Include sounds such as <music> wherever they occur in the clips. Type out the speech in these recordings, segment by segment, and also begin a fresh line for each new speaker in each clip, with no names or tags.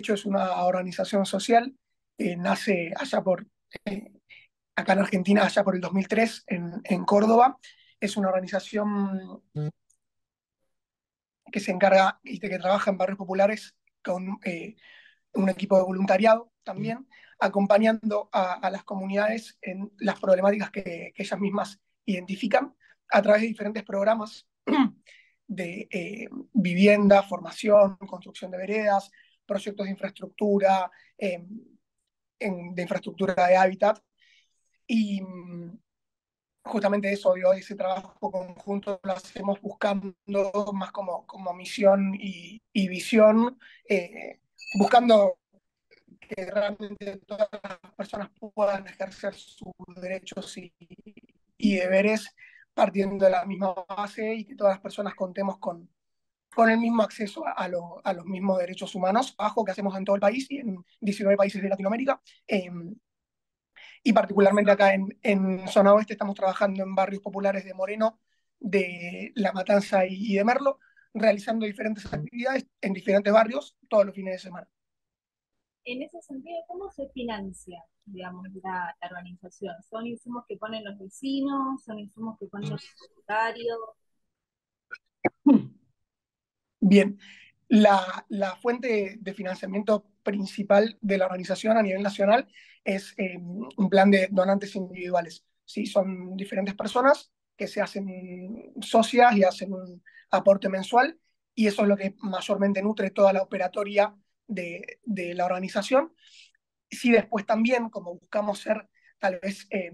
Techo es una organización social que nace allá por, eh, acá en Argentina, allá por el 2003, en, Córdoba. Es una organización que se encarga y que trabaja en barrios populares con eh, un equipo de voluntariado también, acompañando a, las comunidades en las problemáticas que, ellas mismas identifican a través de diferentes programas <clears throat> de eh, vivienda, formación, construcción de veredas, proyectos de infraestructura, em, de infraestructura de hábitat. Y mm, justamente eso, ese trabajo conjunto lo hacemos buscando más como, como misión y, visión, eh, buscando que realmente todas las personas puedan ejercer sus derechos y, y deberes partiendo de la misma base y que todas las personas contemos con, con el mismo acceso a, a los mismos derechos humanos, bajo que hacemos en todo el país y en 19 países de Latinoamérica. Em, y particularmente acá en, en, Zona Oeste estamos trabajando en barrios populares de Moreno, de La Matanza y, de Merlo, realizando diferentes actividades en diferentes barrios todos los fines de semana.
En ese sentido, ¿cómo se financia, la, la organización? ¿Son insumos que ponen los vecinos? ¿Son insumos que ponen los voluntarios?
Bien, la, la, fuente de financiamiento principal de la organización a nivel nacional es eh, un plan de donantes individuales. ¿sí? Son diferentes personas que se hacen socias y hacen un aporte mensual y eso es lo que mayormente nutre toda la operatoria de, de la organización. Sí, después también, como buscamos ser tal vez eh,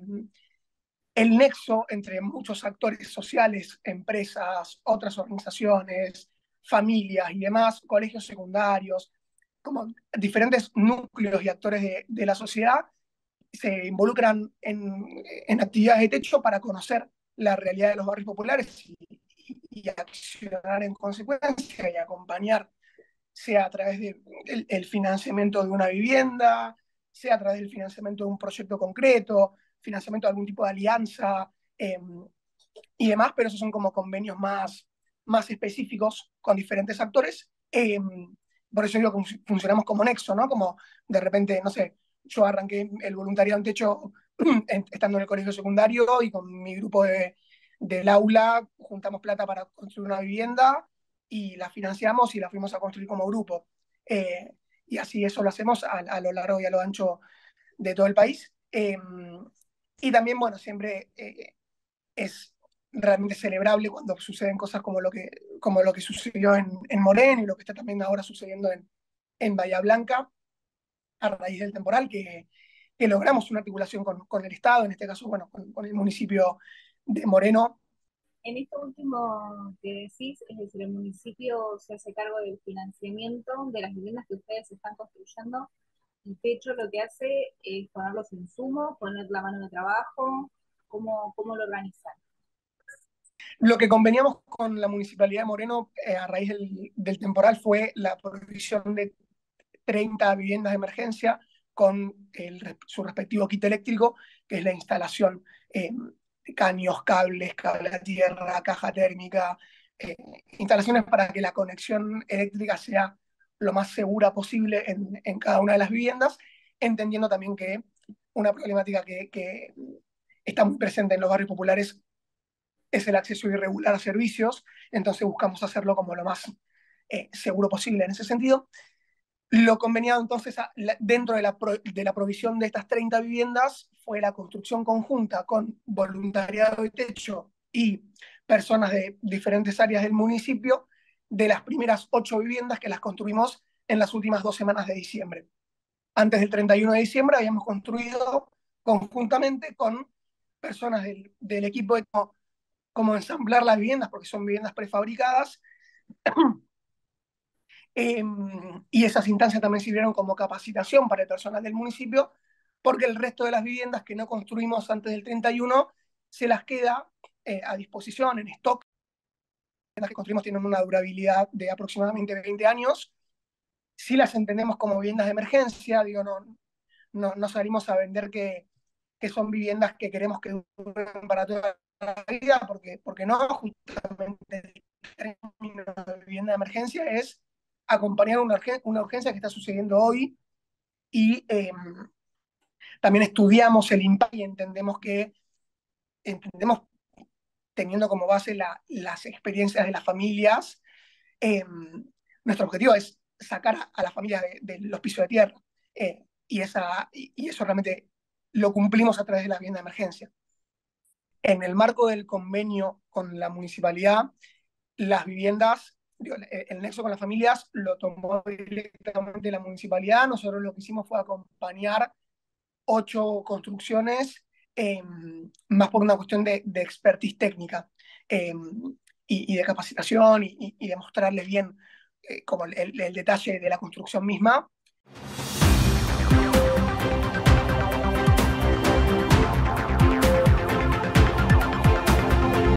el nexo entre muchos actores sociales, empresas, otras organizaciones, familias y demás, colegios secundarios, como diferentes núcleos y actores de, la sociedad se involucran en, en, actividades de techo para conocer la realidad de los barrios populares y, accionar en consecuencia y acompañar, sea a través del de el financiamiento de una vivienda, sea a través del financiamiento de un proyecto concreto, financiamiento de algún tipo de alianza eh, y demás, pero esos son como convenios más más específicos con diferentes actores. Eh, por eso digo que funcionamos como nexo, ¿no? Como de repente, no sé, yo arranqué el voluntariado en techo <clears throat> estando en el colegio secundario y con mi grupo de, del aula juntamos plata para construir una vivienda y la financiamos y la fuimos a construir como grupo. Eh, y así eso lo hacemos a, lo largo y a lo ancho de todo el país. Eh, y también, bueno, siempre es realmente celebrable cuando suceden cosas como lo que, como lo que sucedió en, en Morén y lo que está también ahora sucediendo en, en Bahía Blanca, a raíz del temporal, que, que logramos una articulación con, con, el Estado, en este caso, bueno, con, el municipio de Moreno.
En esto último que decís, es decir, el municipio se hace cargo del financiamiento de las viviendas que ustedes están construyendo, y Techo lo que hace es poner los insumos, poner la mano de trabajo, ¿cómo, cómo lo organizan?
Lo que conveníamos con la Municipalidad de Moreno eh, a raíz del, temporal fue la provisión de 30 viviendas de emergencia con su respectivo kit eléctrico, que es la instalación eh, de caños, cables, cable a tierra, caja térmica, eh, instalaciones para que la conexión eléctrica sea lo más segura posible en, en, cada una de las viviendas, entendiendo también que una problemática que, que está muy presente en los barrios populares es el acceso irregular a servicios, entonces buscamos hacerlo como lo más eh, seguro posible en ese sentido. Lo conveniado entonces dentro de la, de la provisión de estas 30 viviendas fue la construcción conjunta con voluntariado de techo y personas de diferentes áreas del municipio de las primeras ocho viviendas que las construimos en las últimas dos semanas de diciembre. Antes del 31 de diciembre habíamos construido conjuntamente con personas del, del equipo de cómo ensamblar las viviendas, porque son viviendas prefabricadas. eh, <clears throat> y esas instancias también sirvieron como capacitación para el personal del municipio, porque el resto de las viviendas que no construimos antes del 31 se las queda eh, a disposición en stock. Las que construimos tienen una durabilidad de aproximadamente 20 años. Si las entendemos como viviendas de emergencia, digo, no, no salimos a vender que, que son viviendas que queremos que duren para toda la vida, porque, porque no, justamente el término de vivienda de emergencia es acompañar una, una urgencia que está sucediendo hoy y em, también estudiamos el impacto y entendemos que, entendemos teniendo como base las experiencias de las familias, em, nuestro objetivo es sacar a, las familias de, los pisos de tierra. Eh, y, esa, y, eso realmente lo cumplimos a través de la vivienda de emergencia. En el marco del convenio con la municipalidad, las viviendas, el nexo con las familias lo tomó directamente la municipalidad. Nosotros lo que hicimos fue acompañar ocho construcciones, em, más por una cuestión de, expertise técnica em, y, de capacitación y, y, de mostrarles bien eh, como el, el, detalle de la construcción misma.